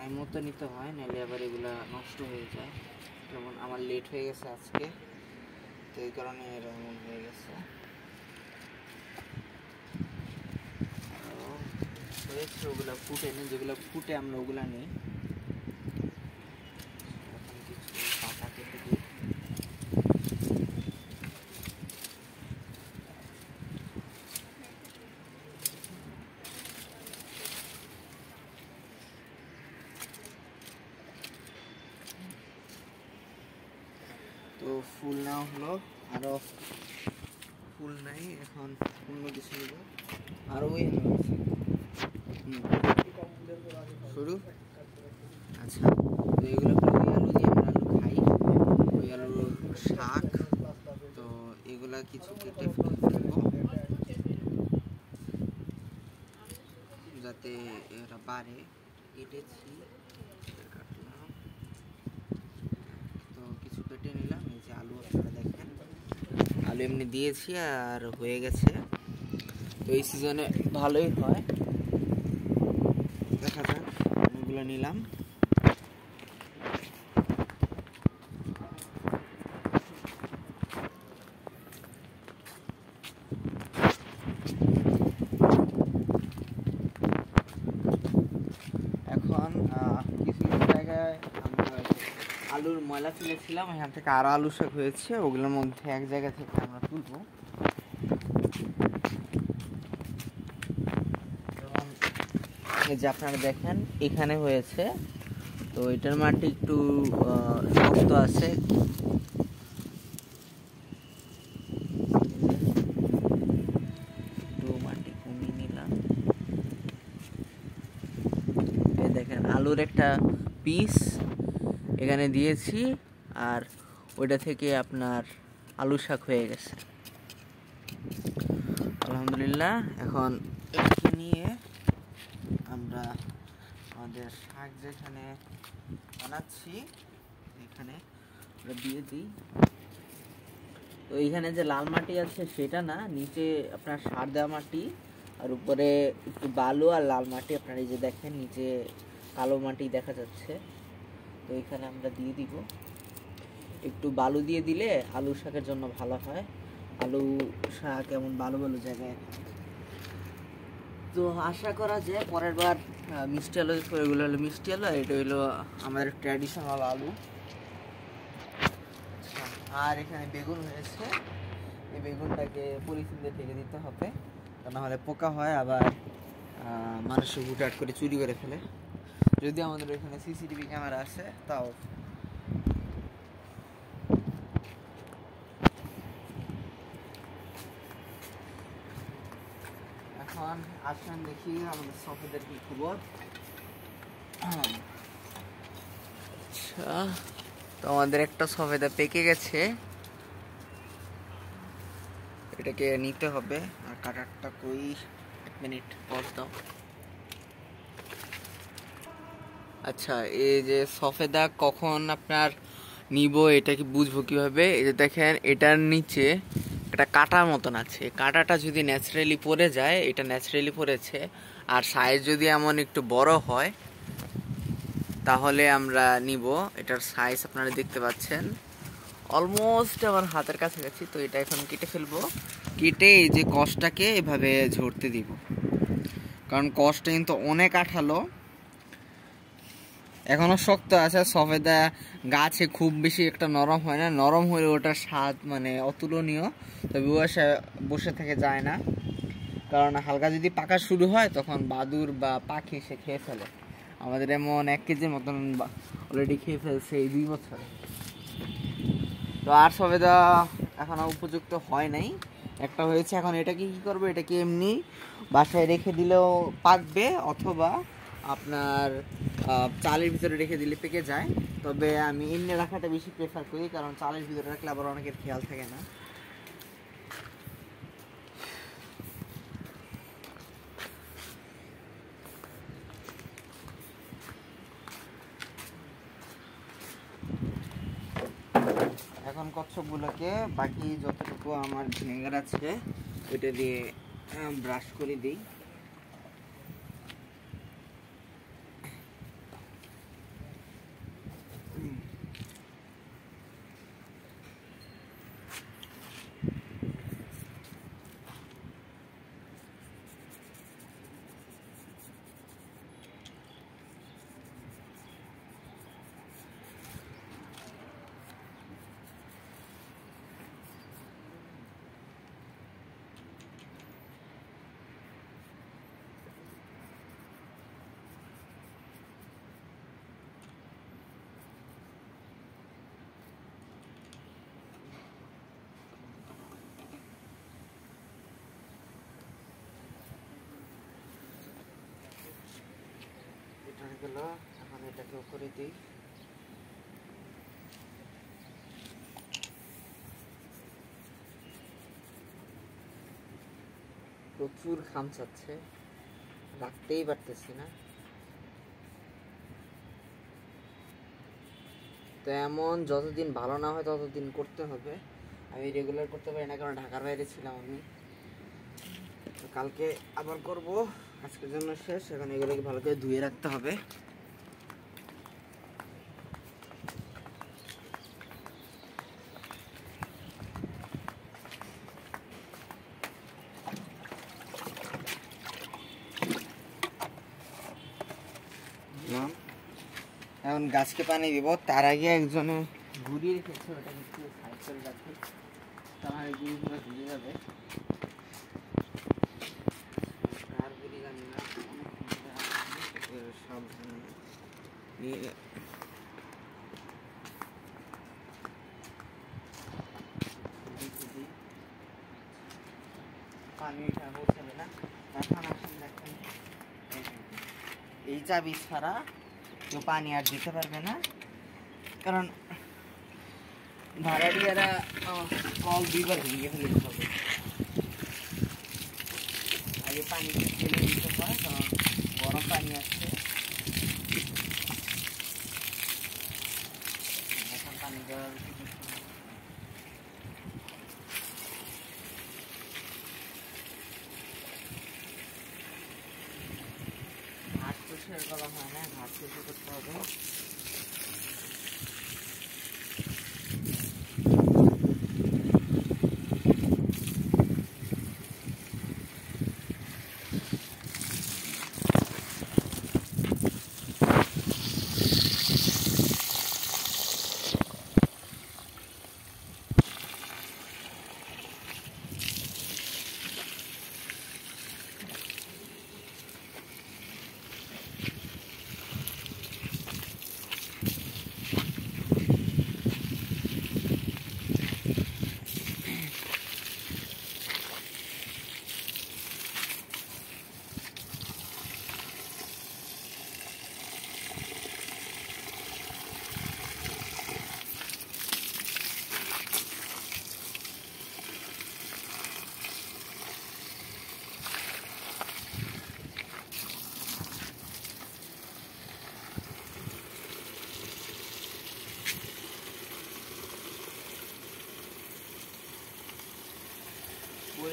Time মতো নিতে হয়, নাহলে আবার এগুলো নষ্ট হয়ে যায়। যেমন আমার লেট হয়ে গেছে আজকে, তো এই কারণে এরকম হয়ে গেছে। ওগুলো ফুটে নিই যেগুলো ফুটে আমরা ওগুলো নিই এখন কিছু পাতা কেটে দিই তো ফুল নেওয়া হলো। আরও ফুল নাই, এখন অন্য কিছু নেব। আরও ওই। শুরু? আচ্ছা তো এগুলো আলু দিয়ে আমরা আলু খাই। ওই আলুর শাক। তো এগুলা কিছু কেটে ফেলব। যাতে এরা বাড়ে। কেটেছি কাটলাম তো কিছু কেটে নিলাম এই যে আলু আপনারা দেখেন আলু এমনি দিয়েছি আর হয়ে গেছে। তো এই সিজনে ভালোই হয়। দেখা যাক এগুলো নিলাম এখন আহ, কিছু কিছু জায়গায় আমরা আলুর ময়লা তুলেছিলাম, এখান থেকে আরও আলু শাক হয়েছে, ওগুলোর মধ্যে এক জায়গা থেকে আমরা তুলবো। যে আপনারা দেখেন, এখানে হয়েছে, তো এটার মাটি একটু শক্ত আছে। দেখেন, আলুর একটা পিস। এখানে দিয়েছি আর ওইটা থেকে আপনার আলু শাক হয়ে গেছে। আলহামদুলিল্লাহ, এখন এটাকে নিয়ে আমরা আমাদের শাক যেখানে বানাচ্ছি, এখানে আমরা দিয়ে দিই। তো এইখানে যে লাল মাটি আছে সেটা না, নিচে আপনার সার দেওয়া মাটি আর উপরে একটু বালু আর লাল মাটি। আপনারা এই যে দেখেন, নিচে কালো মাটি দেখা যাচ্ছে। তো এখানে আমরা দিয়ে দিব। একটু বালু দিয়ে দিলে আলু শাকের জন্য ভালো হয়। আলু শাক এমন ভালো ভালো জায়গায়। তো আশা করা যায় পরের বার মিষ্টি আলু, এগুলো হলো মিষ্টি আলু এটা হলো আমাদের ট্র্যাডিশনাল আলু। আর এখানে বেগুন হয়েছে। এই বেগুনটাকে পলিথিন দিয়ে ঢেকে দিতে হবে। তা না হলে পোকা হয়, আবার মানুষের হুটহাট করে চুরি করে ফেলে। যদি আমাদের এখানে সিসিটিভি ক্যামেরা আছে তাও। এখন আসেন দেখি আমাদের সফেদের কি খবর। আচ্ছা। তো আমাদের একটা সফেদা পেকে গেছে। এটাকে নিতে হবে। আর কাটারটা কই? এক মিনিট পর দাও। আচ্ছা এই যে সফেদা, কখন আপনার নিব এটা কি বুঝব কীভাবে? এই যে দেখেন, এটার নিচে একটা কাটার মতন আছে। কাটাটা যদি ন্যাচারালি পড়ে যায়, এটা ন্যাচারালি পড়েছে। আর সাইজ যদি এমন একটু বড় হয়, তাহলে আমরা নিব। এটার সাইজ আপনারা দেখতে পাচ্ছেন। অলমোস্ট আমার হাতের কাছাকাছি, তো এটা এখন কেটে ফেলব। কেটে এই যে কষটাকে এভাবে ঝরতে দিব। কারণ কষটা কিন্তু অনেক আঠালো। এখনও শক্ত আছে সফেদা গাছে খুব বেশি একটা নরম হয় না। নরম হলে ওটার স্বাদ মানে অতুলনীয়। তবে বসে বসে থেকে যায় না। কারণ হালকা যদি পাকা শুরু হয়, তখন বাদুর বা পাখি সে খেয়ে ফেলে। আমাদের এমন এক কেজির মতন অলরেডি খেয়ে ফেলছে এই দুই বছরে। তো আর সবেদা এখনও উপযুক্ত হয় নাই। একটা হয়েছে, এখন এটাকে কি করব? এটাকে এমনি বাসায় রেখে দিলেও পাকবে? অথবা আপনার চালের ভিতরে রেখে দিলে পেকে যায়। তবে আমি এমনি রাখাটা বেশি প্রেফার করি, কারণ চালের ভিতরে রাখলে আবার অনেকের খেয়াল থাকে না। এখন কচ্ছপগুলোকে বাকি যতটুকু আমার ভিনেগার আছে ওইটা দিয়ে ব্রাশ করে দিই। গেল এখন এটাকে করে দিই। প্রচুর খাম চাচ্ছে রাখতেই পারতেছি না। তো এমন যতদিন ভালো না হয় ততদিন করতে হবে। আমি রেগুলার করতে পারি না, কারণ ঢাকার বাইরে ছিলাম আমি। কালকে আবার করব। আজকের জন্য শেষ। এখন এগুলোকে ভালো করে ধুয়ে রাখতে হবে। এখন গাছকে পানি দিব। তার আগে একজনে ঘুরিয়ে রেখেছে। ওটা একটু সাইড করে রাখি তাহলে গুড়িগুলো যাবে আর গুড়ি জানি না অনেক সাবধানে নিয়ে রেখে দিই। এখানে পৌঁছাবে না এই চাবি ছাড়া কেউ পানি আর দিতে পারবে না। কারণ ভাড়াটিয়ারা কল দুইবার ভেঙে ফেলে হবে আগে পানি ফেলে দিতে হয় কারণ গরম পানি আসছে এখন পানি দেওয়ার কিছু সময় ঘাট পরিষ্কার করা হয় না ঘাট পরিষ্কার করতে হবে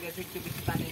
পড়ে গেছে একটু বেশি পানি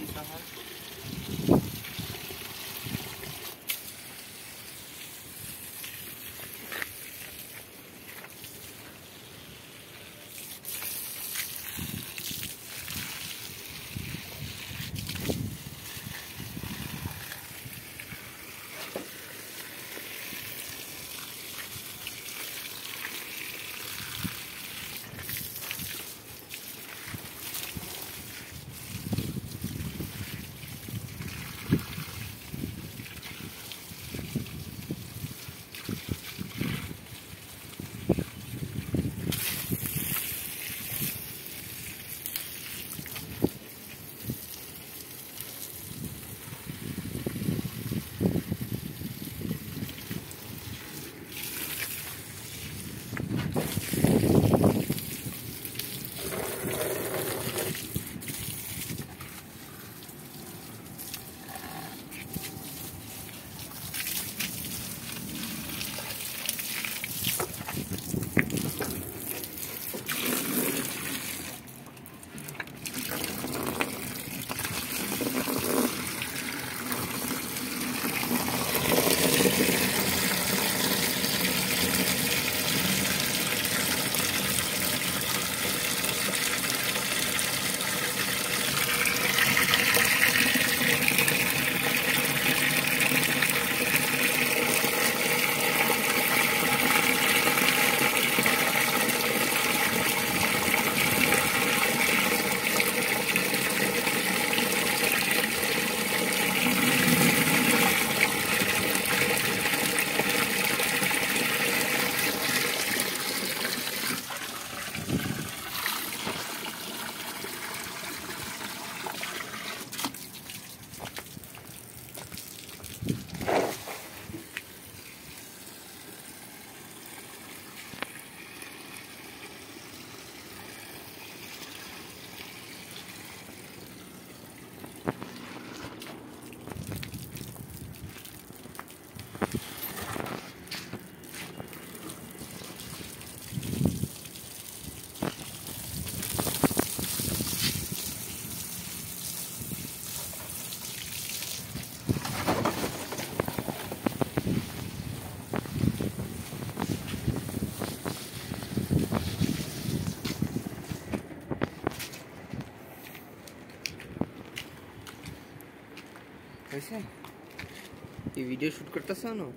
ভিডিও শুট করতেছ না?